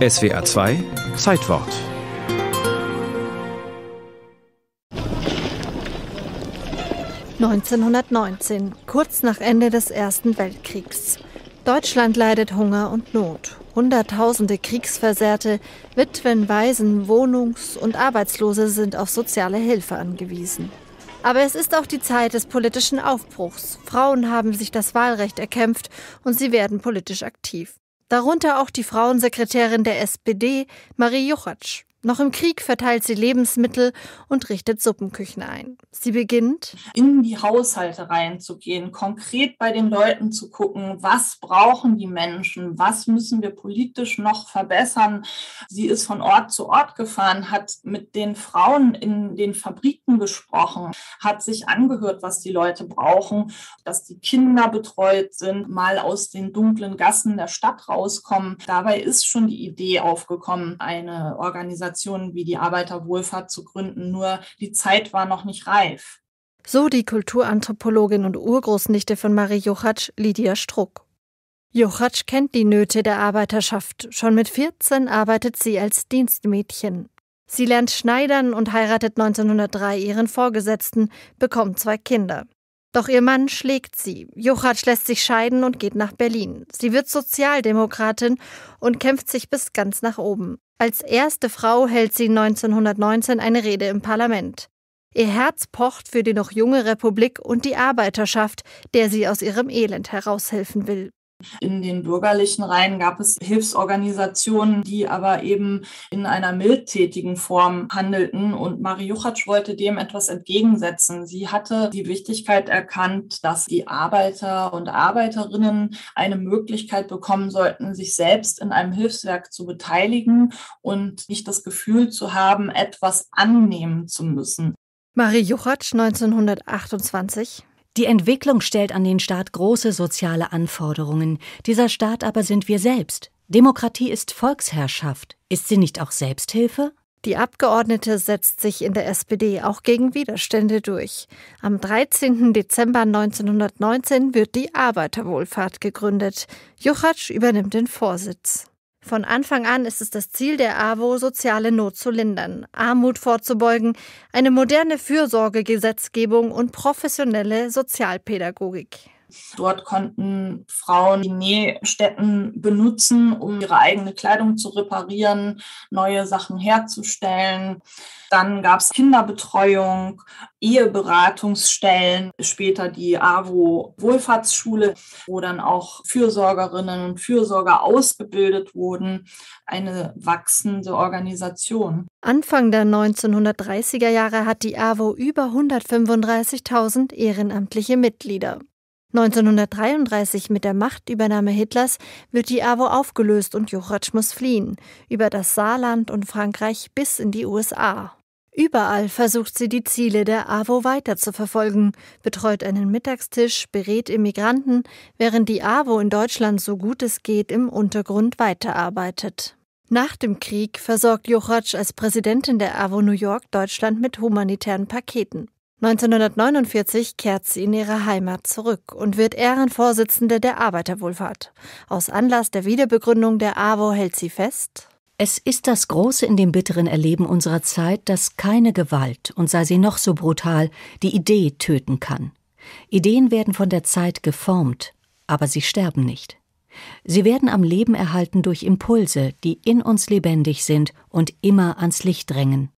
SWA 2 Zeitwort (1919), kurz nach Ende des Ersten Weltkriegs. Deutschland leidet Hunger und Not. Hunderttausende Kriegsversehrte, Witwen, Waisen, Wohnungs- und Arbeitslose sind auf soziale Hilfe angewiesen. Aber es ist auch die Zeit des politischen Aufbruchs. Frauen haben sich das Wahlrecht erkämpft und sie werden politisch aktiv. Darunter auch die Frauensekretärin der SPD, Marie Juchatsch. Noch im Krieg verteilt sie Lebensmittel und richtet Suppenküchen ein. Sie beginnt, in die Haushalte reinzugehen, konkret bei den Leuten zu gucken, was brauchen die Menschen, was müssen wir politisch noch verbessern. Sie ist von Ort zu Ort gefahren, hat mit den Frauen in den Fabriken gesprochen, hat sich angehört, was die Leute brauchen, dass die Kinder betreut sind, mal aus den dunklen Gassen der Stadt rauskommen. Dabei ist schon die Idee aufgekommen, eine Organisation Organisationen wie die Arbeiterwohlfahrt zu gründen, nur die Zeit war noch nicht reif. So die Kulturanthropologin und Urgroßnichte von Marie Juchatsch, Lydia Struck. Juchatsch kennt die Nöte der Arbeiterschaft. Schon mit 14 arbeitet sie als Dienstmädchen. Sie lernt Schneidern und heiratet 1903 ihren Vorgesetzten, bekommt zwei Kinder. Doch ihr Mann schlägt sie. Juchatsch lässt sich scheiden und geht nach Berlin. Sie wird Sozialdemokratin und kämpft sich bis ganz nach oben. Als erste Frau hält sie 1919 eine Rede im Parlament. Ihr Herz pocht für die noch junge Republik und die Arbeiterschaft, der sie aus ihrem Elend heraushelfen will. In den bürgerlichen Reihen gab es Hilfsorganisationen, die aber eben in einer mildtätigen Form handelten. Und Marie Juchatsch wollte dem etwas entgegensetzen. Sie hatte die Wichtigkeit erkannt, dass die Arbeiter und Arbeiterinnen eine Möglichkeit bekommen sollten, sich selbst in einem Hilfswerk zu beteiligen und nicht das Gefühl zu haben, etwas annehmen zu müssen. Marie Juchatsch 1928 die Entwicklung stellt an den Staat große soziale Anforderungen. Dieser Staat aber sind wir selbst. Demokratie ist Volksherrschaft. Ist sie nicht auch Selbsthilfe? Die Abgeordnete setzt sich in der SPD auch gegen Widerstände durch. Am 13. Dezember 1919 wird die Arbeiterwohlfahrt gegründet. Juchatsch übernimmt den Vorsitz. Von Anfang an ist es das Ziel der AWO, soziale Not zu lindern, Armut vorzubeugen, eine moderne Fürsorgegesetzgebung und professionelle Sozialpädagogik. Dort konnten Frauen die Nähstätten benutzen, um ihre eigene Kleidung zu reparieren, neue Sachen herzustellen. Dann gab es Kinderbetreuung, Eheberatungsstellen, später die AWO Wohlfahrtsschule, wo dann auch Fürsorgerinnen und Fürsorger ausgebildet wurden. Eine wachsende Organisation. Anfang der 1930er Jahre hat die AWO über 135.000 ehrenamtliche Mitglieder. 1933 mit der Machtübernahme Hitlers wird die AWO aufgelöst und Juchatsch muss fliehen, über das Saarland und Frankreich bis in die USA. Überall versucht sie die Ziele der AWO weiter zu verfolgen, betreut einen Mittagstisch, berät Immigranten, während die AWO in Deutschland so gut es geht im Untergrund weiterarbeitet. Nach dem Krieg versorgt Juchatsch als Präsidentin der AWO New York Deutschland mit humanitären Paketen. 1949 kehrt sie in ihre Heimat zurück und wird Ehrenvorsitzende der Arbeiterwohlfahrt. Aus Anlass der Wiederbegründung der AWO hält sie fest, es ist das Große in dem bitteren Erleben unserer Zeit, dass keine Gewalt, und sei sie noch so brutal, die Idee töten kann. Ideen werden von der Zeit geformt, aber sie sterben nicht. Sie werden am Leben erhalten durch Impulse, die in uns lebendig sind und immer ans Licht drängen.